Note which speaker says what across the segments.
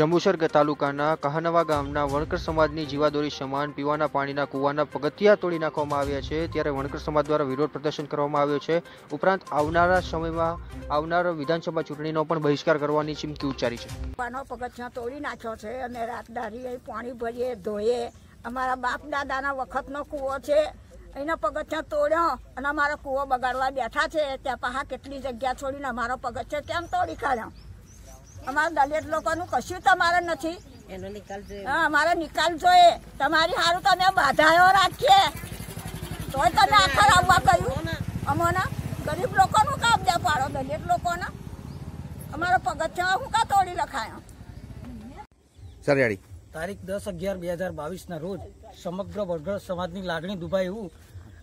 Speaker 1: જંબુસર તાલુકાના કહાનવા ગામના વણકર સમાજની જીવાદોરી સમાન પીવાના પાણીના કૂવાના પગથિયા તોડી નાખવામાં આવ્યા છે. ત્યારે વણકર સમાજ દ્વારા વિરોધ પ્રદર્શન કરવામાં આવ્યો છે. ઉપરાંત આવનારા સમયમાં આવનાર વિધાનસભા ચૂંટણીનો પણ બહિષ્કાર કરવાની ચીમકી ઉચ્ચારી છે.
Speaker 2: પાનો પગથિયાં તોડી નાખ્યો છે અને રાતદારી પાણી ભરીએ, ધોઈએ. અમારા બાપ દાદાના વખતનો કૂવો છે. એના પગથિયાં તોડ્યો અને અમારો કૂવો બગાડવા બેઠા છે. ત્યાં પાહા કેટલી જગ્યા છોડીને અમારો પગથિયા કેમ તોડી કાઢ્યો? અમારા દલિત લોકોનું કશું તમારે નથી.
Speaker 3: એનો નિકાલ જોઈએ.
Speaker 2: હા અમારે નિકાલ જોઈએ. તમારી સારું તમે બાધાઓ રાખીએ. તોય તમે આખર આવવા કહ્યું અમોના ગરીબ લોકોનું કામ દે પાડો દલિત લોકોના. અમારો પગથિયાં હું કા તોડી લખાયો?
Speaker 4: સરયાળી.
Speaker 5: તારીખ દસ અગિયાર બે હજાર બાવીસના રોજ સમગ્ર વડગર સમાજની લાગણી દુભાય એવું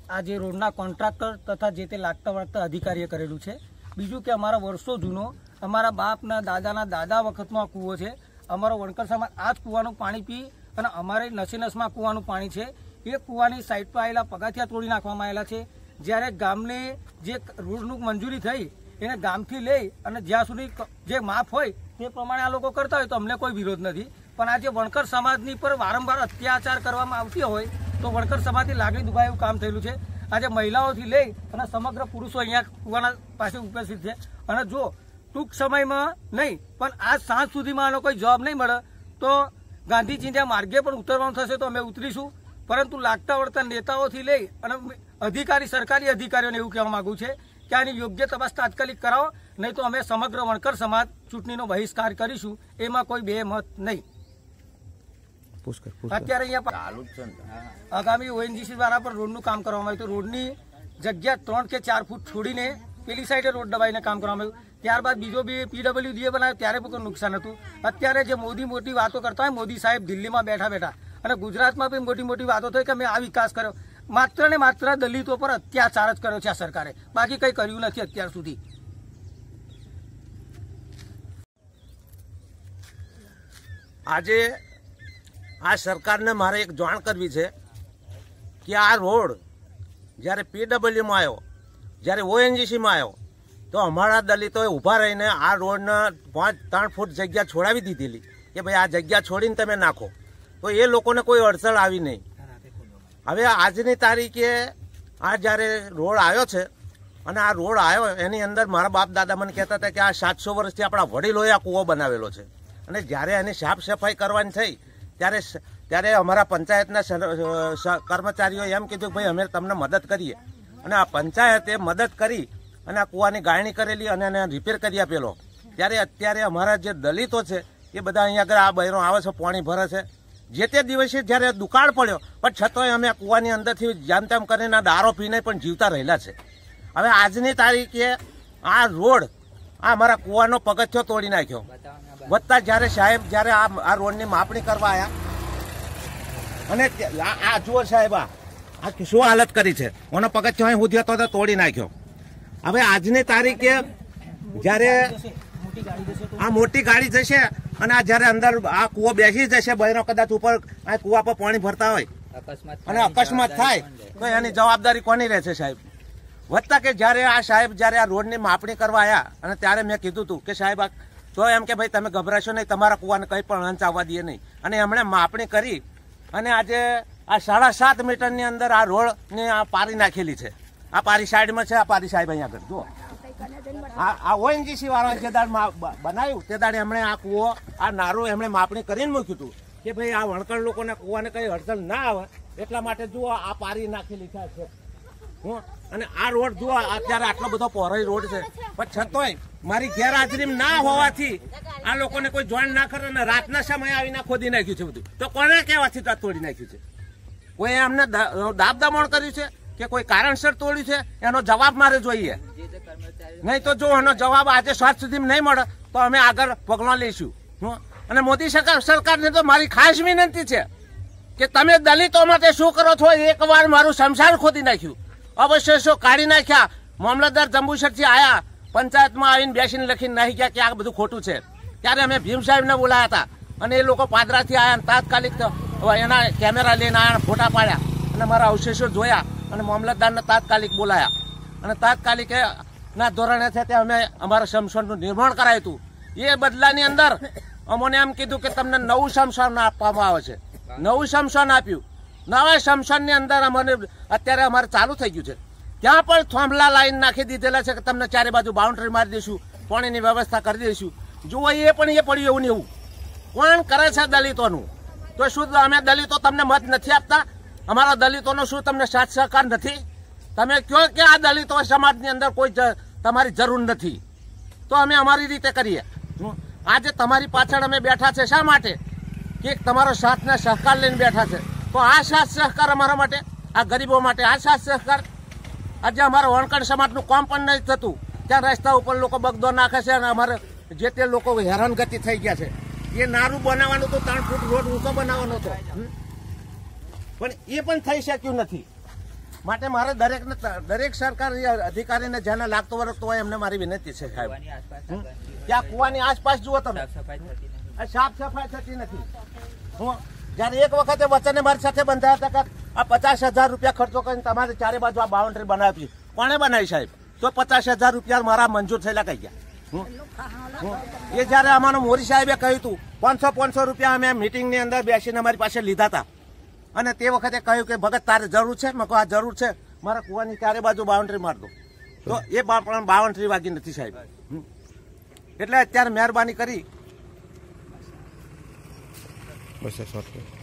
Speaker 5: આ જે રોડના કોન્ટ્રાક્ટર તથા જે તે લાગતા વળગતા અધિકારીએ કરેલું છે. બીજું કે અમારા વર્ષો જૂનો, અમારા બાપના દાદાના દાદા વખતનો આ કૂવો છે. અમારો વણકર સમાજ આ જ કૂવાનું પાણી પી અને અમારે નસે નસમાં કૂવાનું પાણી છે. એ કૂવાની સાઈડ પર આવેલા પગાથિયા તોડી નાખવામાં આવેલા છે. જ્યારે ગામને જે રોડનું મંજૂરી થઈ, એને ગામથી લઈ અને જ્યાં સુધી જે માફ હોય, તે પ્રમાણે આ લોકો કરતા હોય તો અમને કોઈ વિરોધ નથી. પણ આજે વણકર સમાજની પર વારંવાર અત્યાચાર કરવામાં આવતી હોય, તો વણકર સમાજની લાગણી દુભાય એવું કામ થયેલું છે. આજે મહિલાઓથી લઈ અને સમગ્ર પુરુષો અહીંયા કુવાના પાસે ઉપસ્થિત છે. અને જો ટૂંક સમયમાં નહીં, પણ આજ સાંજ સુધીમાં આનો કોઈ જવાબ નહીં મળે, તો ગાંધીજીના માર્ગે પણ ઉતરવાનું થશે તો અમે ઉતરીશું. પરંતુ લાગતા વળતા નેતાઓથી લઈ અને અધિકારી, સરકારી અધિકારીઓને એવું કહેવા માંગુ છે કે આની યોગ્ય તપાસ તાત્કાલિક કરાવો, નહીં તો અમે સમગ્ર વણકર સમાજ ચૂંટણીનો બહિષ્કાર કરીશું. એમાં કોઈ બે મત નહીં.
Speaker 4: પુષ્કર પુષ્કર
Speaker 5: અત્યારે અહીંયા આગામી ઓએનજીસી દ્વારા પણ રોડનું કામ કરવામાં આવ્યું હતું. રોડની જગ્યા ત્રણ કે ચાર ફૂટ છોડીને પેલી સાઈડે રોડ દબાઈને કામ કરવામાં આવ્યું. ત્યારબાદ બીજો બી પીડબ્લ્યુડીએ બનાવ્યો ત્યારે પણ કોઈ નુકસાન હતું. અત્યારે જે મોદી મોટી વાતો કરતા હોય મોદી સાહેબ દિલ્હીમાં બેઠા બેઠા અને ગુજરાતમાં પણ મોટી મોટી વાતો થઈ કે અમે આ વિકાસ કર્યો. માત્ર ને માત્ર દલિતો પર અત્યાચાર જ કર્યો છે આ સરકારે. બાકી કંઈ કર્યું નથી અત્યાર સુધી.
Speaker 6: આજે આ સરકારને મારે એક જાણ કરવી છે કે આ રોડ જ્યારે પીડબ્લ્યુમાં આવ્યો, જ્યારે ઓએનજીસીમાં આવ્યો, તો અમારા દલિતોએ ઊભા રહીને આ રોડને પાંચ, ત્રણ ફૂટ જગ્યા છોડાવી દીધેલી કે ભાઈ આ જગ્યા છોડીને તમે નાખો. તો એ લોકોને કોઈ અડચણ આવી નહીં. હવે આજની તારીખે આ જ્યારે રોડ આવ્યો છે અને આ રોડ આવ્યો, એની અંદર મારા બાપ દાદા મને કહેતા હતા કે આ સાતસો વર્ષથી આપણા વડીલોએ આ કૂવો બનાવેલો છે. અને જ્યારે એની સાફ સફાઈ કરવાની થઈ ત્યારે ત્યારે અમારા પંચાયતના કર્મચારીઓએ એમ કીધું ભાઈ, અમે તમને મદદ કરીએ. અને આ પંચાયતે મદદ કરી અને આ કૂવાની ગાળણી કરેલી અને એને રિપેર કરી આપેલો. ત્યારે અત્યારે અમારા જે દલિતો છે, એ બધા અહીંયા આગળ આ બહેરો આવે છે, પાણી ભરે છે. જે તે દિવસે જ્યારે દુકાળ પડ્યો, પણ છતાંય અમે આ કૂવાની અંદરથી જામ તેમ કરીને દારો પીને પણ જીવતા રહેલા છે. હવે આજની તારીખે આ રોડ, આ અમારા કૂવાનો પગથિયો તોડી નાખ્યો. વત્તા જ્યારે સાહેબ જ્યારે આ આ રોડની માપણી કરવા આવ્યા અને આ જુઓ સાહેબ આ શું હાલત કરી છે? ઓનો પગથિયો અહીં સુધી હતો તો તોડી નાખ્યો. હવે આજની તારીખે જ્યારે આ મોટી ગાડી જશે અને આ જ્યારે અંદર આ કૂવો બેસી જશે બહેનો કદાચ ઉપર આ કૂવા પર પાણી ભરતા હોય અને અકસ્માત થાય તો એની જવાબદારી કોની રહેશે સાહેબ? વધતા કે જ્યારે આ સાહેબ જ્યારે આ રોડની માપણી કરવા આવ્યા અને ત્યારે મેં કીધું હતું કે સાહેબ આ તો એમ કે ભાઈ, તમે ગભરાશો નહીં, તમારા કૂવાને કંઈ પણ અંચ આવવા દઈએ નહીં. અને એમણે માપણી કરી અને આજે આ સાડા સાત મીટરની અંદર આ રોડને આ પારી નાખેલી છે. આ પારી સાઈડમાં છે, આ પારી સાહેબ અહીંયા આગળ. જુઓ. આ ઓએનજીસી વાળા જે દાડ બનાવ્યું, તે દાડે એમણે આ કૂવો, આ નારું એમણે માપણી કરીને મૂક્યું હતું કે ભાઈ, આ વણકર લોકોના કૂવાને કંઈ અડચણ ના આવે. એટલા માટે જુઓ, આ પારી નાખેલી છે. અને આ રોડ જુઓ, અત્યારે આટલો બધો પહોળાઈ રોડ છે. પણ છતાંય મારી ગેરહાજરી ના હોવાથી આ લોકોને કોઈ જોઈન ના કરે અને રાતના સમયે આવીને ખોદી નાખ્યું છે બધું. તો કોને કહેવાથી તોડી નાખ્યું છે? કોઈ એમને દાબ દમણ કર્યું છે કે કોઈ કારણસર તોડ્યું છે? એનો જવાબ મારે જોઈએ. નહીં તો જો એનો જવાબ આજે સ્વાદ સુધી નહીં મળે, તો અમે આગળ પગલાં લઈશું? અને મોદી સરકાર, સરકારને તો મારી ખાસ વિનંતી છે કે તમે દલિતો માટે શું કરો છો? એકવાર મારું સંસાર ખોદી નાખ્યું. અવશેષો કાઢી નાખ્યા. મામલતદાર જંબુસરથી આવ્યા પંચાયતમાં આવીને બેસીને લખીને નાહી ગયા કે આ બધું ખોટું છે. ત્યારે અમે ભીમ સાહેબને બોલાયા હતા. અને એ લોકો પાદરાથી આવ્યા તાત્કાલિક એના કેમેરા લઈને આવ્યા ફોટા પાડ્યા. અને મારા અવશેષો જોયા અને મામલતદારને તાત્કાલિક બોલાયા. અને તાત્કાલિકે ના ધોરણે છે તે અમે અમારા શમશાનનું નિર્માણ કરાયું હતું. એ બદલાની અંદર અમોને એમ કીધું કે તમને નવું શમશાન આપવામાં આવે છે. નવું શમશાન આપ્યું. નવા શમશાનની અંદર અમને અત્યારે અમારે ચાલુ થઈ ગયું છે. ત્યાં પણ થોંભલા લાઈન નાખી દીધેલા છે કે તમને ચારે બાજુ બાઉન્ડ્રી મારી દઈશું, પાણીની વ્યવસ્થા કરી દઈશું. જુઓ, એ પણ એ પડ્યું એવું ને એવું. કોણ કરે છે દલિતોનું? તો શું અમે દલિતો તમને મત નથી આપતા? અમારા દલિતોનો શું તમને સાથ સહકાર નથી? તમે કહો કે આ દલિતો સમાજની અંદર કોઈ તમારી જરૂર નથી? તો અમે અમારી રીતે કરીએ. આજે તમારી પાછળ અમે બેઠા છે શા માટે? કે તમારો સાથને સહકાર લઈને બેઠા છે. તો આ સાથ સહકાર અમારા માટે આ ગરીબો માટે આ સાથ સહકાર. આજે અમારા વણકણ સમાજનું કામ પણ નથી થતું. ત્યાં રસ્તા ઉપર લોકો બગદો નાખે છે અને અમારે જે તે લોકો હેરાનગતિ થઈ ગયા છે. એ નારું બનાવવાનું તો ત્રણ ફૂટ રોડ ઊંચો બનાવવાનો હતો. પણ એ પણ થઈ શક્યું નથી. માટે મારે દરેકને દરેક સરકારી અધિકારીને જેને લાગતો વળગતો હોય એમને મારી વિનંતી છે સાહેબ. ત્યાં કુવાની આસપાસ જુઓ તમે. સાફ સફાઈ થતી નથી. હું જ્યારે એક વખતે વચને મારી સાથે બંધાયા હતા કે આ પચાસ હજાર રૂપિયા ખર્ચો કરીને તમારે ચારે બાજુ આ બાઉન્ડ્રી બનાવી કોણે બનાવી સાહેબ? તો પચાસ હજાર રૂપિયા મારા મંજૂર થયેલા કહી ગયા. એ જ્યારે અમારું મોરી સાહેબે કહ્યું હતું, પાંચસો પાંચસો રૂપિયા અમે મિટિંગની અંદર બેસીને અમારી પાસે લીધા હતા. અને તે વખતે કહ્યું કે, ભગત, તારે જરૂર છે? મેં આ જરૂર છે. મારા કુવાની ચારે બાજુ બાઉન્ડ્રી માર દો. તો એ પણ બાઉન્ડ્રી વાગી નથી સાહેબ. એટલે અત્યારે મહેરબાની કરી
Speaker 4: બસ શોર્ટ